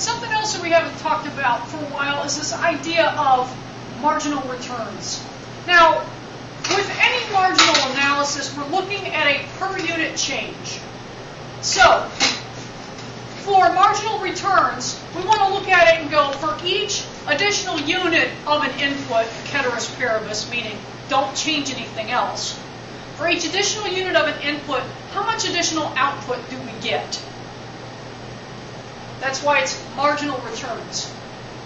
something else that we haven't talked about for a while is this idea of marginal returns. Now, with any marginal analysis, we're looking at a per unit change. So, for marginal returns, we want to look at it and go, for each additional unit of an input, ceteris paribus, meaning don't change anything else, for each additional unit of an input, how much additional output do we get? That's why it's marginal returns.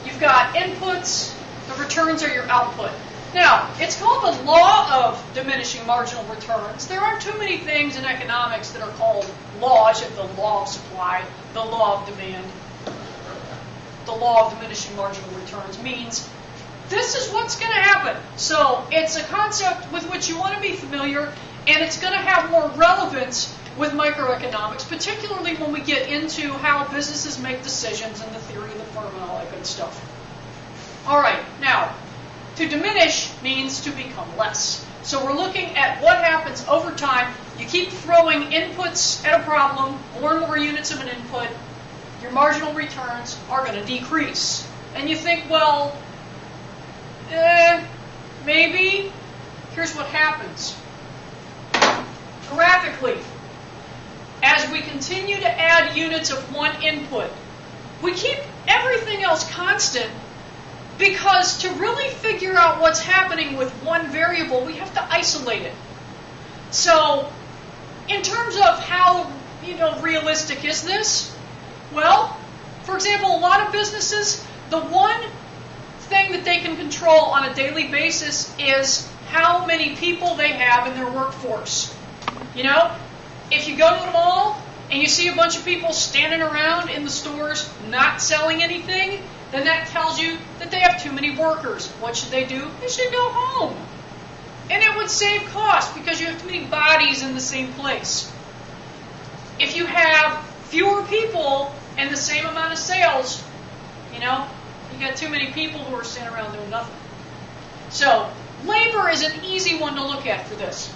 You've got inputs, the returns are your output. Now, it's called the law of diminishing marginal returns. There aren't too many things in economics that are called laws. Have the law of supply, the law of demand. The law of diminishing marginal returns means this is what's going to happen. So it's a concept with which you want to be familiar, and it's going to have more relevance with microeconomics, particularly when we get into how businesses make decisions and the theory of the firm and all that good stuff. All right, now, to diminish means to become less. So we're looking at what happens over time. You keep throwing inputs at a problem, more and more units of an input, your marginal returns are going to decrease. And you think, well, eh, maybe. Here's what happens. Graphically, as we continue to add units of one input, we keep everything else constant because to really figure out what's happening with one variable, we have to isolate it. So, in terms of how you know realistic is this? Well, for example, a lot of businesses, the one thing that they can control on a daily basis is how many people they have in their workforce. You know, if you go to a mall and you see a bunch of people standing around in the stores not selling anything, then that tells you that they have too many workers. What should they do? They should go home. And it would save cost because you have too many bodies in the same place. If you have fewer people and the same amount of sales, you know, you got too many people who are standing around doing nothing. So, labor is an easy one to look at for this.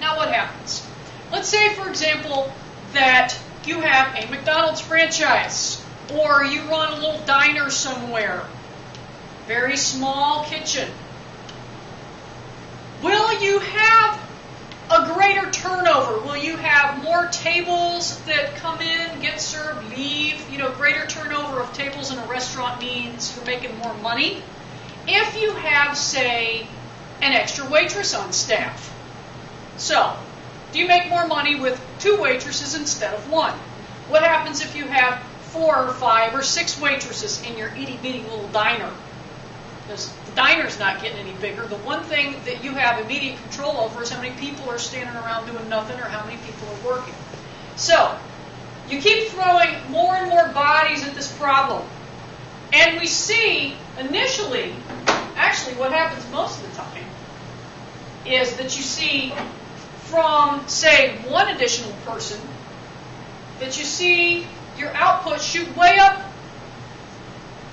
Now, what happens? Let's say, for example, that you have a McDonald's franchise or you run a little diner somewhere, very small kitchen. Will you have a greater turnover? Will you have more tables that come in, get served, leave? You know, greater turnover of tables in a restaurant means you're making more money. If you have, say, an extra waitress on staff. So, do you make more money with two waitresses instead of one? What happens if you have four or five or six waitresses in your itty bitty little diner? Because the diner's not getting any bigger. The one thing that you have immediate control over is how many people are standing around doing nothing or how many people are working. So, you keep throwing more and more bodies at this problem. And we see initially, actually, what happens most of the time is that you see from, say, one additional person, that you see your output shoot way up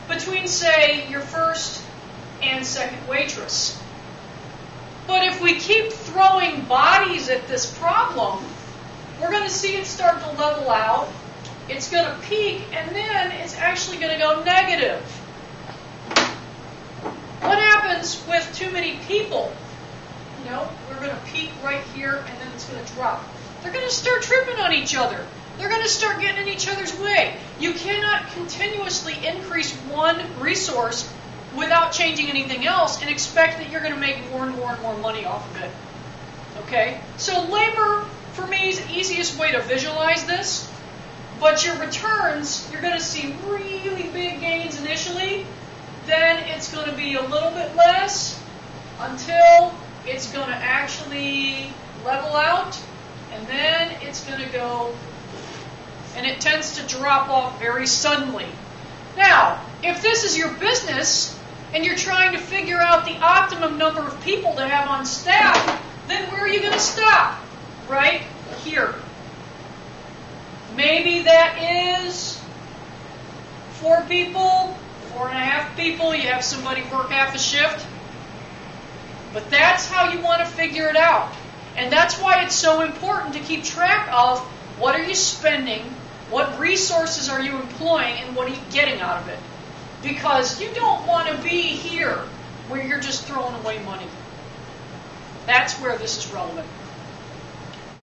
between, say, your first and second waitress. But if we keep throwing bodies at this problem, we're going to see it start to level out. It's going to peak, and then it's actually going to go negative. What happens with too many people? You know, we're going to peak right here, and then it's going to drop. They're going to start tripping on each other. They're going to start getting in each other's way. You cannot continuously increase one resource without changing anything else and expect that you're going to make more and more and more money off of it. Okay? So labor, for me, is the easiest way to visualize this. But your returns, you're going to see really big gains initially. Then it's going to be a little bit less until it's going to actually level out. And then it's going to go, and it tends to drop off very suddenly. Now, if this is your business, and you're trying to figure out the optimum number of people to have on staff, then where are you going to stop? Right here. Maybe that is four people, four and a half people. You have somebody work half a shift. But that's how you want to figure it out. And that's why it's so important to keep track of what are you spending What resources are you employing and what are you getting out of it? Because you don't want to be here where you're just throwing away money. That's where this is relevant.